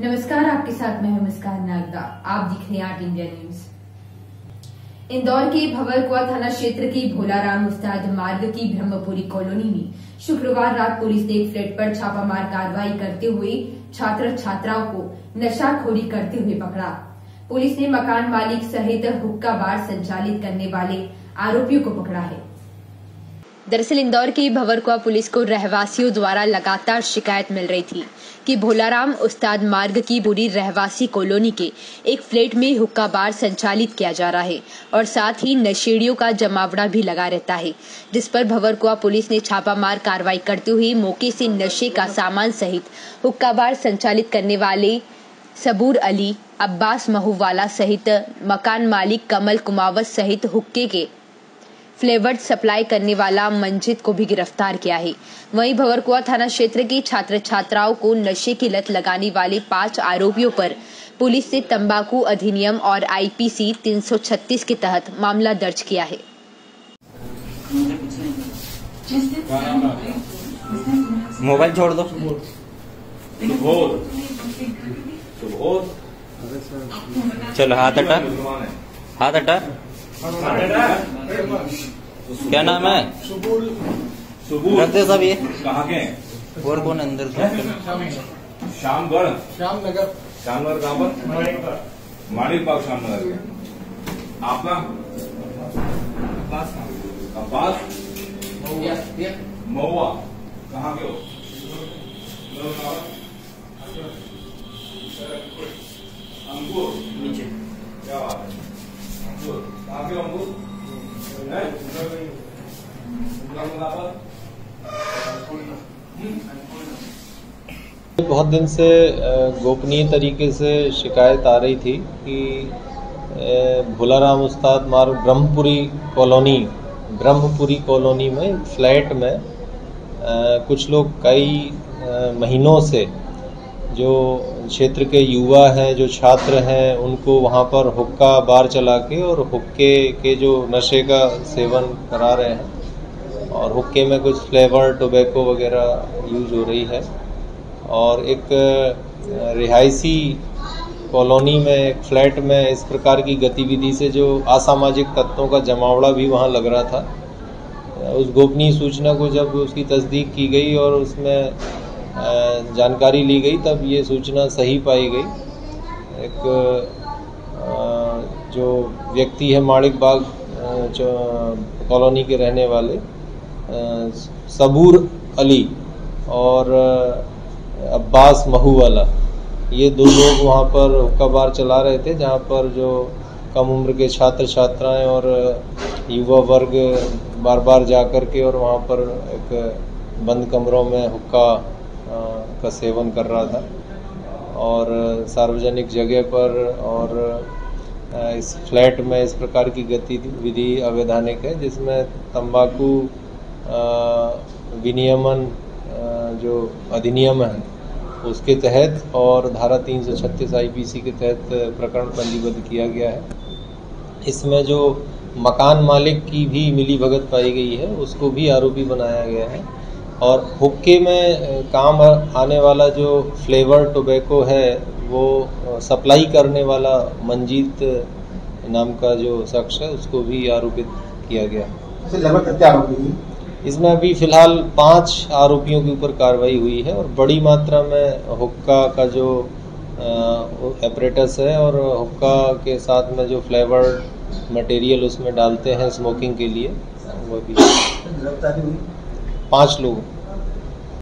आपके साथ मैं मुस्कान नागदा। आप दिख रहे हैं आट इंडिया न्यूज़। इंदौर के भवरकुआ थाना क्षेत्र के भोलाराम उस्ताद मार्ग की ब्रह्मपुरी कॉलोनी में शुक्रवार रात पुलिस ने एक फ्लैट पर छापामार कार्रवाई करते हुए छात्र छात्राओं को नशाखोरी करते हुए पकड़ा। पुलिस ने मकान मालिक सहित हुक्का बार संचालित करने वाले आरोपियों को पकड़ा है। दरअसल इंदौर की भवरकुआ पुलिस को रहवासियों द्वारा लगातार शिकायत मिल रही थी कि भोलाराम उस्ताद मार्ग की बुरी रहवासी कॉलोनी के एक फ्लैट में हुक्का बार संचालित किया जा रहा है और साथ ही नशेड़ियों का जमावड़ा भी लगा रहता है, जिस पर भवरकुआ पुलिस ने छापामार कार्रवाई करते हुए मौके से नशे का सामान सहित हुक्का बार संचालित करने वाले सबूर अली, अब्बास महुवाला सहित मकान मालिक कमल कुमावत सहित हुक्के के फ्लेवर्ड सप्लाई करने वाला मंजित को भी गिरफ़्तार किया है। वहीं भवरकुआ थाना क्षेत्र की छात्र छात्राओं को नशे की लत लगाने वाले पाँच आरोपियों पर पुलिस ने तंबाकू अधिनियम और आईपीसी 336 के तहत मामला दर्ज किया है। मोबाइल छोड़ दो। चलो हाथ हटा। हाथ हटा। क्या नाम है? करते सब ये? कहाँ के? हैं? और कौन अंदर से? श्यामगढ़ श्यामनगर। श्यामनगर कहाँ पर? माणिक बाग श्यामनगर के। आपका अब्बास। महुआ। कहाँ के हो? अंकुर नीचे क्या बात है? बहुत दिन से गोपनीय तरीके से शिकायत आ रही थी कि भोलाराम उस्ताद मार्ग ब्रह्मपुरी कॉलोनी ब्रह्मपुरी कॉलोनी में फ्लैट में कुछ लोग कई महीनों से जो क्षेत्र के युवा हैं, जो छात्र हैं, उनको वहाँ पर हुक्का बार चला के और हुक्के के जो नशे का सेवन करा रहे हैं। और हुक्के में कुछ फ्लेवर, टोबैको वगैरह यूज़ हो रही है। और एक रिहायशी कॉलोनी में, एक फ्लैट में इस प्रकार की गतिविधि से जो असामाजिक तत्वों का जमावड़ा भी वहाँ लग रहा था। उस गोपनीय सूचना को जब उसकी तस्दीक की गई और उसमें जानकारी ली गई, तब ये सूचना सही पाई गई। एक जो व्यक्ति है माणिक बाग कॉलोनी के रहने वाले सबूर अली और अब्बास महूवाला, ये दो लोग वहाँ पर हुक्का बार चला रहे थे, जहाँ पर जो कम उम्र के छात्र छात्राएँ और युवा वर्ग बार बार जा कर के और वहाँ पर एक बंद कमरों में हुक्का का सेवन कर रहा था। और सार्वजनिक जगह पर और इस फ्लैट में इस प्रकार की गतिविधि अवैधानिक है, जिसमें तंबाकू विनियमन जो अधिनियम है, उसके तहत और धारा तीन 336 आईपीसी के तहत प्रकरण पंजीबद्ध किया गया है। इसमें जो मकान मालिक की भी मिली भगत पाई गई है, उसको भी आरोपी बनाया गया है। और हुक्के में काम आने वाला जो फ्लेवर टोबैको है वो सप्लाई करने वाला मंजीत नाम का जो शख्स है उसको भी आरोपित किया गया। इसमें अभी फ़िलहाल पाँच आरोपियों के ऊपर कार्रवाई हुई है और बड़ी मात्रा में हुक्का का जो एपरेटस है और हुक्का के साथ में जो फ्लेवर्ड मटेरियल उसमें डालते हैं स्मोकिंग के लिए वो भी पाँच लोग।